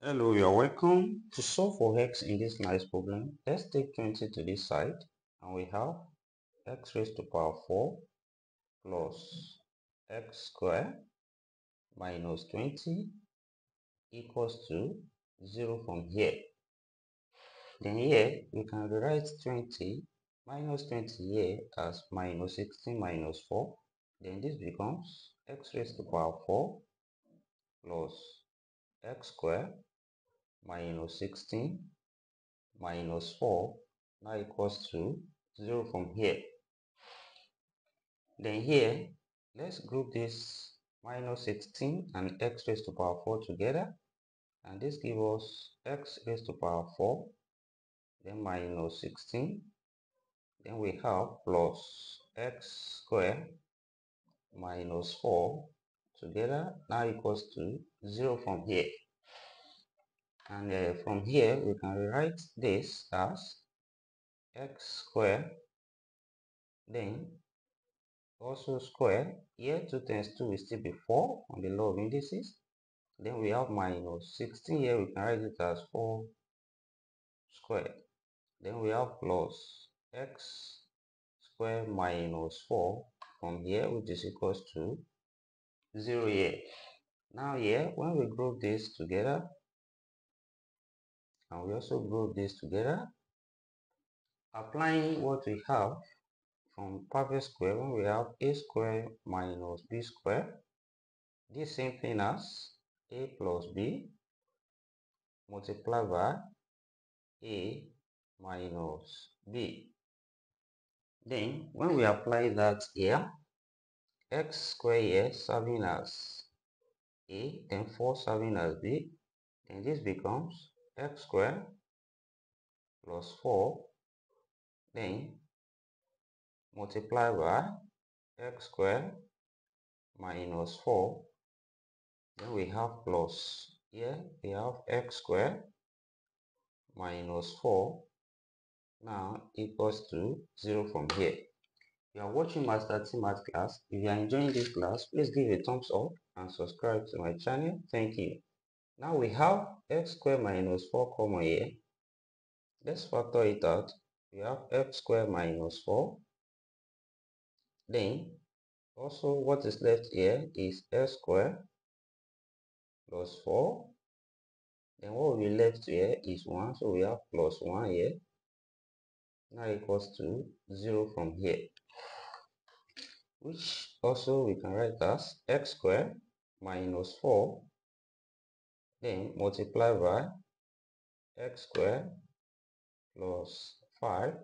Hello, you are welcome. To solve for x in this nice problem, let's take 20 to this side and we have x raised to power 4 plus x squared minus 20 equals to 0 from here. Then here, we can rewrite 20 minus 20 here as minus 16 minus 4. Then this becomes x raised to power 4 plus x squared minus 16 minus 4 now equals to 0 from here. Then here, let's group this minus 16 and x raised to power 4 together. And this gives us x raised to power 4, then minus 16. Then we have plus x squared minus 4 together now equals to 0 from here and uh, from here we can rewrite this as x square then also square here 2 times 2 will still be 4 on the law of indices. Then we have minus 16 here we can write it as 4 squared. Then we have plus x square minus 4 from here which is equals to 0 here. Now here when we group this together and we also group this together applying what we have from perfect square when we have a square minus b square. This same thing as a plus b multiplied by a minus b. Then when we apply that here x square here serving as a then 4 serving as b then this becomes x square plus 4 then multiply by x square minus 4 then we have plus. Here we have x square minus 4 now equals to 0 from here. You are watching master t math class if you are enjoying this class please give a thumbs up and subscribe to my channel. Thank you now we have x squared minus 4 common here. Let's factor it out. We have x squared minus 4. Then, also what is left here is x squared plus 4. Then what be left here is 1. So we have plus 1 here. Now equals to 0 from here. Which also we can write as x squared minus 4 then multiply by x square plus 5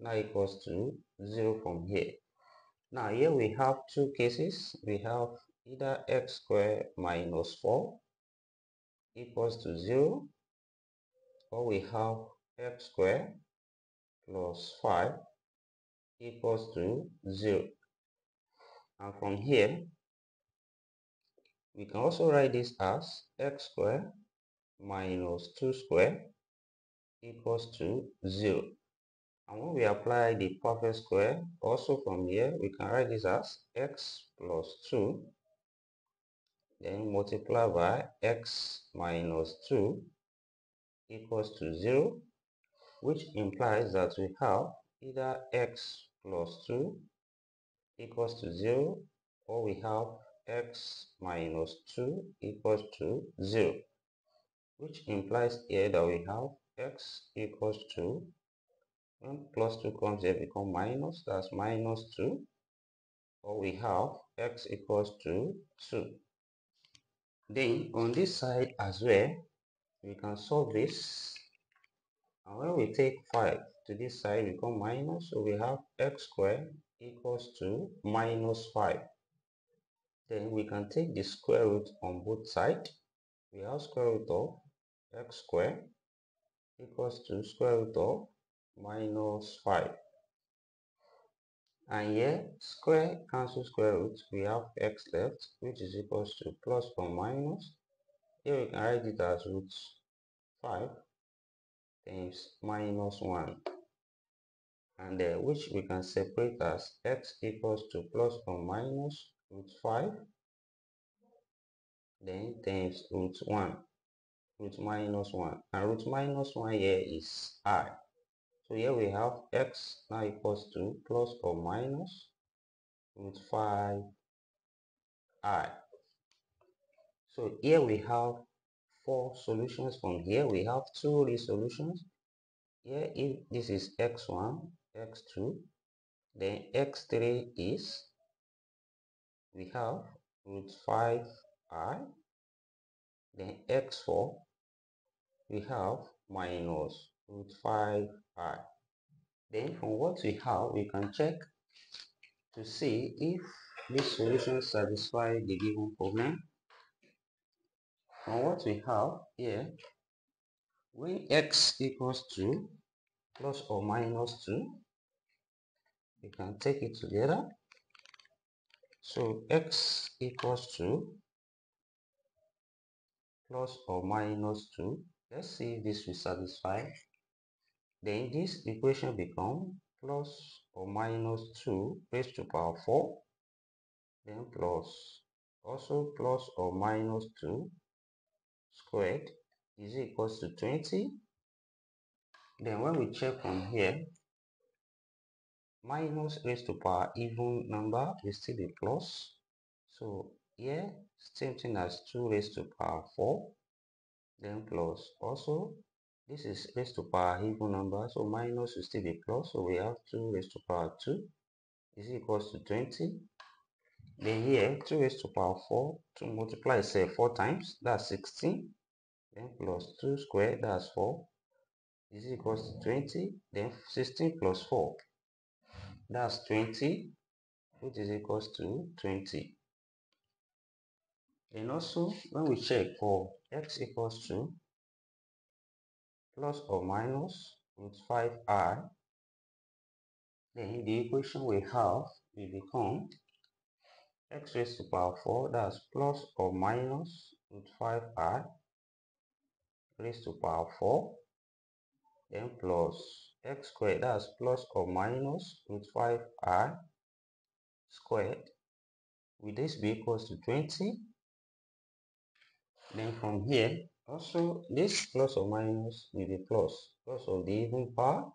now equals to 0 from here. Now here we have two cases. We have either x square minus 4 equals to 0 or we have x square plus 5 equals to 0. And from here, we can also write this as x squared minus 2 squared equals to 0. And when we apply the perfect square, also from here, we can write this as x plus 2, then multiply by x minus 2 equals to 0, which implies that we have either x plus 2 equals to 0, or we have x minus 2 equals to 0 which implies here that we have x equals to when plus 2 comes here become minus that's minus 2 or we have x equals to 2 then on this side as well we can solve this. And when we take 5 to this side become minus. So we have x squared equals to minus 5 then we can take the square root on both sides. We have square root of x square equals to square root of minus 5. And here, square cancel square root, we have x left, which is equals to plus or minus. Here we can write it as root 5 times minus 1. And uh, which we can separate as x equals to plus or minus root 5 then times root 1 root minus 1 and root minus 1 here is i. So here we have x now equals to plus or minus root 5 i. So here we have four solutions from here. We have two resolutions. Here if this is x1 x2 then x3 is we have root 5i then x4 we have minus root 5i then from what we have we can check to see if this solution satisfy the given problem. From what we have here when x equals to plus or minus 2 we can take it together so x equals to plus or minus 2 let's see if this will satisfy. Then this equation become plus or minus 2 raised to power 4 then plus also plus or minus 2 squared is equals to 20 then when we check from here minus raised to power even number is still be plus. So here same thing as 2 raised to power 4 then plus. Also this is raised to power even number so minus will still be plus. So we have 2 raised to power 2 is equals to 20 then here 2 raised to power 4 to multiply say 4 times that's 16 then plus 2 squared that's 4 is equals to 20 then 16 plus 4 that's 20 which is equals to 20 and also when we check for x equals to plus or minus root 5i then the equation we have will become x raised to power 4 that's plus or minus root 5i raised to power 4 then plus x squared that's plus or minus root 5i squared. Will this be equals to 20 then from here also this plus or minus will be plus because of the even power.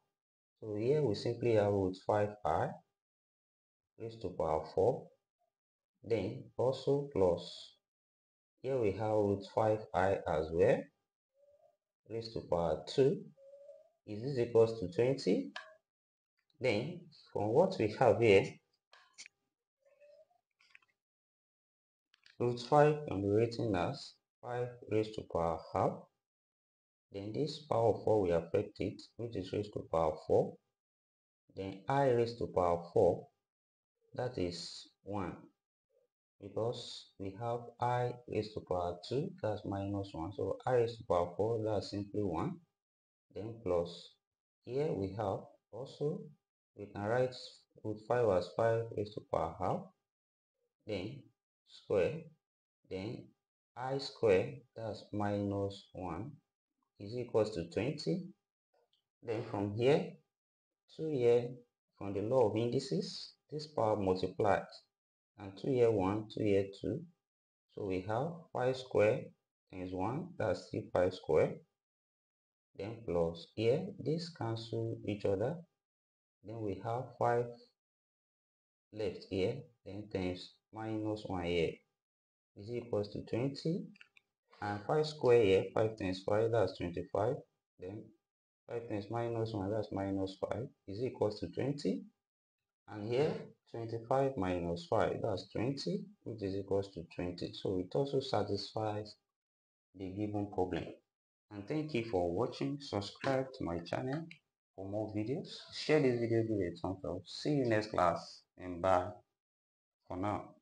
So here we simply have root 5i raised to power 4 then also plus here we have root 5i as well raised to power 2 is this equals to 20 then from what we have here root 5 can be written as 5 raised to power half. Then this power 4 will affect it which is raised to power 4 then i raised to power 4 that is 1 because we have i raised to power 2 that's minus 1 so i raised to power 4 that's simply 1 then plus. Here we have also we can write root 5 as 5 raised to power half then square then i square that's minus 1 is equals to 20 then from here to here from the law of indices this power multiplies and 2 here 1 2 here 2 so we have 5 square times 1 that's still 5 square then plus here this cancel each other. Then we have 5 left here then times minus 1 here is equals to 20 and 5 square here 5 times 5 that's 25 then 5 times minus 1 that's minus 5 is equals to 20 and here 25 minus 5 that's 20 which is equals to 20 so it also satisfies the given problem and thank you for watching. Subscribe to my channel for more videos. Share this video give it a thumbs up see you next class. And bye. For now